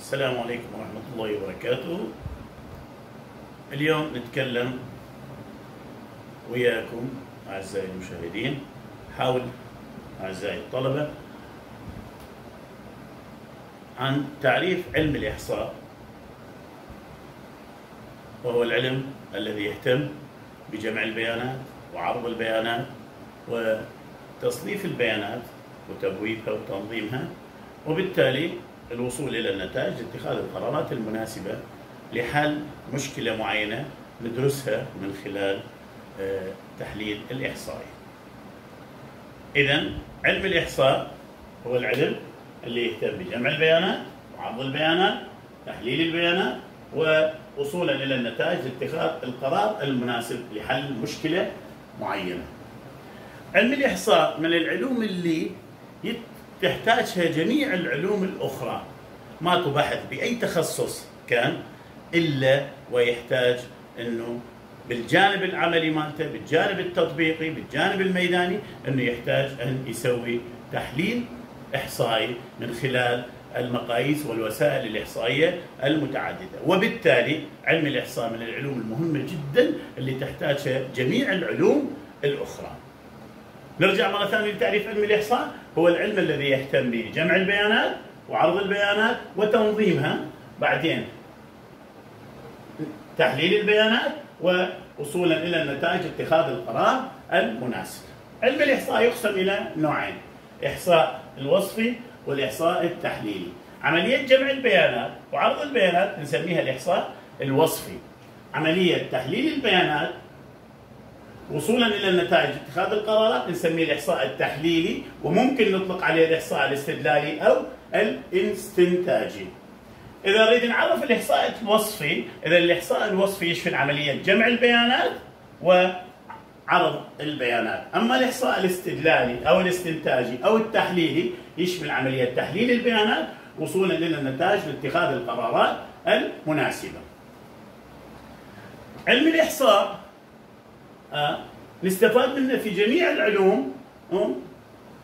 السلام عليكم ورحمة الله وبركاته. اليوم نتكلم وياكم أعزائي المشاهدين حول أعزائي الطلبة عن تعريف علم الإحصاء وهو العلم الذي يهتم بجمع البيانات وعرض البيانات وتصنيف البيانات وتبويبها وتنظيمها وبالتالي الوصول إلى النتائج لاتخاذ القرارات المناسبة لحل مشكلة معينة ندرسها من خلال آه، تحليل الإحصائي. إذا علم الإحصاء هو العلم اللي يهتم بجمع البيانات وعرض البيانات تحليل البيانات ووصولا إلى النتائج لاتخاذ القرار المناسب لحل مشكلة معينة. علم الإحصاء من العلوم اللي تحتاجها جميع العلوم الأخرى. ماكو بحث بأي تخصص كان إلا ويحتاج أنه بالجانب العملي مالته بالجانب التطبيقي بالجانب الميداني أنه يحتاج أن يسوي تحليل إحصائي من خلال المقاييس والوسائل الإحصائية المتعددة. وبالتالي علم الإحصاء من العلوم المهمة جدا اللي تحتاجها جميع العلوم الأخرى. نرجع مرة ثانية لتعريف علم الإحصاء. هو العلم الذي يهتم بجمع البيانات وعرض البيانات وتنظيمها بعدين تحليل البيانات ووصولا إلى النتائج اتخاذ القرار المناسب. علم الإحصاء يقسم إلى نوعين إحصاء الوصفي والإحصاء التحليلي. عملية جمع البيانات وعرض البيانات نسميها الإحصاء الوصفي. عملية تحليل البيانات وصولا إلى النتائج اتخاذ القرارات نسميه الإحصاء التحليلي وممكن نطلق عليه الإحصاء الاستدلالي أو الاستنتاجي. إذا نريد نعرف الإحصاء الوصفي، إذا الإحصاء الوصفي يشمل عملية جمع البيانات وعرض البيانات، أما الإحصاء الاستدلالي أو الإستنتاجي أو التحليلي يشمل عملية تحليل البيانات وصولا إلى النتائج لاتخاذ القرارات المناسبة. علم الإحصاء آه، نستفاد منه في جميع العلوم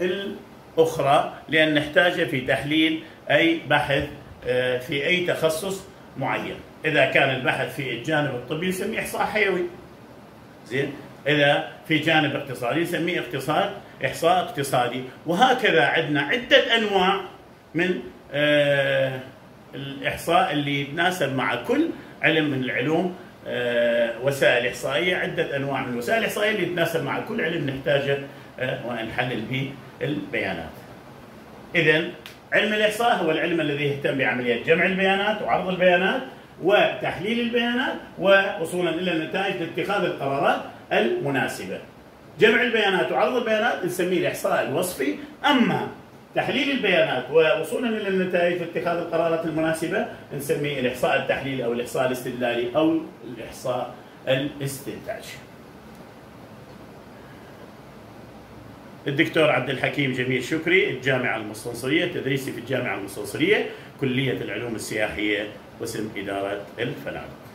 الأخرى لأن نحتاجه في تحليل أي بحث آه، في أي تخصص معين. إذا كان البحث في الجانب الطبي نسميه إحصاء حيوي. زين؟ إذا في جانب اقتصادي نسميه اقتصاد إحصاء اقتصادي. وهكذا عندنا عدة أنواع من آه، الإحصاء اللي يتناسب مع كل علم من العلوم آه، وسائل إحصائية عدة أنواع من الوسائل الإحصائية اللي تتناسب مع كل علم نحتاجه آه، ونحلل به البيانات. إذا علم الإحصاء هو العلم الذي يهتم بعملية جمع البيانات وعرض البيانات وتحليل البيانات ووصولا إلى النتائج لاتخاذ القرارات المناسبة. جمع البيانات وعرض البيانات نسميه الإحصاء الوصفي أما تحليل البيانات ووصولا إلى النتائج واتخاذ القرارات المناسبة نسميه الإحصاء التحليلي أو الإحصاء الاستدلالي أو الإحصاء الاستنتاجي. الدكتور عبد الحكيم جميل شكري الجامعة المستنصرية تدريسي في الجامعة المستنصرية كلية العلوم السياحية قسم إدارة الفنادق.